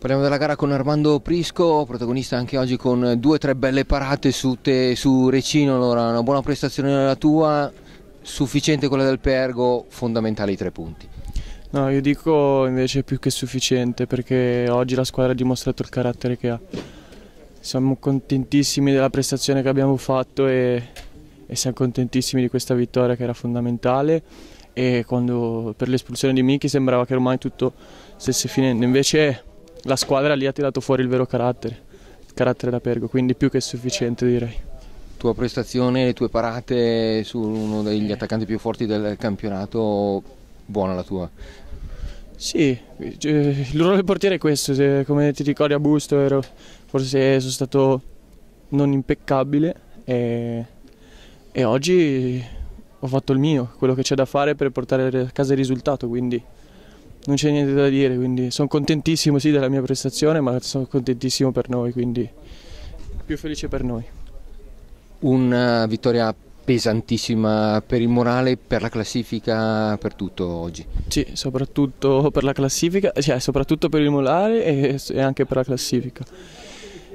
Parliamo della gara con Armando Prisco, protagonista anche oggi con due o tre belle parate su, te, su Recino, allora una buona prestazione la tua, sufficiente quella del Pergo, fondamentali i tre punti. No, io dico invece più che sufficiente perché oggi la squadra ha dimostrato il carattere che ha. Siamo contentissimi della prestazione che abbiamo fatto e, e siamo contentissimi di questa vittoria che era fondamentale e quando per l'espulsione di Miki sembrava che ormai tutto stesse finendo, invece la squadra lì ha tirato fuori il vero carattere, il carattere da Pergo, quindi più che sufficiente direi. Tua prestazione, le tue parate su uno degli attaccanti più forti del campionato, buona la tua. Sì, il ruolo del portiere è questo, come ti ricordi a Busto ero, forse sono stato non impeccabile e, e oggi ho fatto il mio, quello che c'è da fare per portare a casa il risultato, quindi non c'è niente da dire, quindi sono contentissimo sì della mia prestazione, ma sono contentissimo per noi, quindi più felice per noi. Una vittoria pesantissima per il morale, per la classifica, per tutto oggi. Sì, soprattutto per la classifica, cioè soprattutto per il morale e, e anche per la classifica.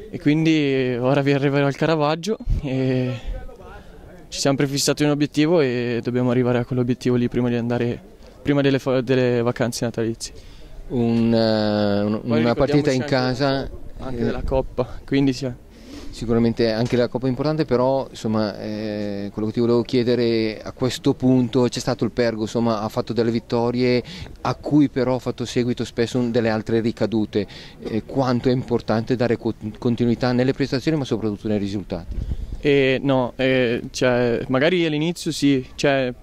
E quindi ora vi arriverò al Caravaggio e ci siamo prefissati un obiettivo e dobbiamo arrivare a quell'obiettivo lì prima di andare prima delle, delle vacanze natalizie. Un, uh, una partita in casa. Anche della Coppa, quindi sì. Sicuramente anche la Coppa è importante, però insomma, eh, quello che ti volevo chiedere a questo punto c'è stato il Pergo, insomma, ha fatto delle vittorie a cui però ha fatto seguito spesso delle altre ricadute. Eh, quanto è importante dare continuità nelle prestazioni ma soprattutto nei risultati? Eh, no, cioè, magari all'inizio sì, cioè,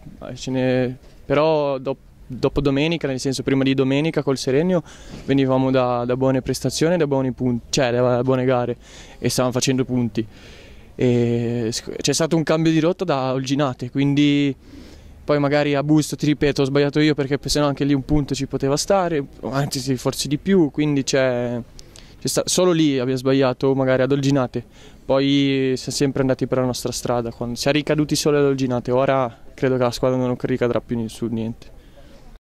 però dopo dopo domenica, nel senso prima di domenica col Serenio venivamo da, da buone prestazioni, da buoni punti, cioè da buone gare e stavamo facendo punti. E c'è stato un cambio di rotta da Olginate, quindi poi magari a Busto ti ripeto ho sbagliato io perché sennò anche lì un punto ci poteva stare, anzi forse di più, quindi c'è, c'è solo lì abbiamo sbagliato magari ad Olginate, poi siamo sempre andati per la nostra strada, quando si è ricaduti solo ad Olginate, ora credo che la squadra non ricadrà più su niente.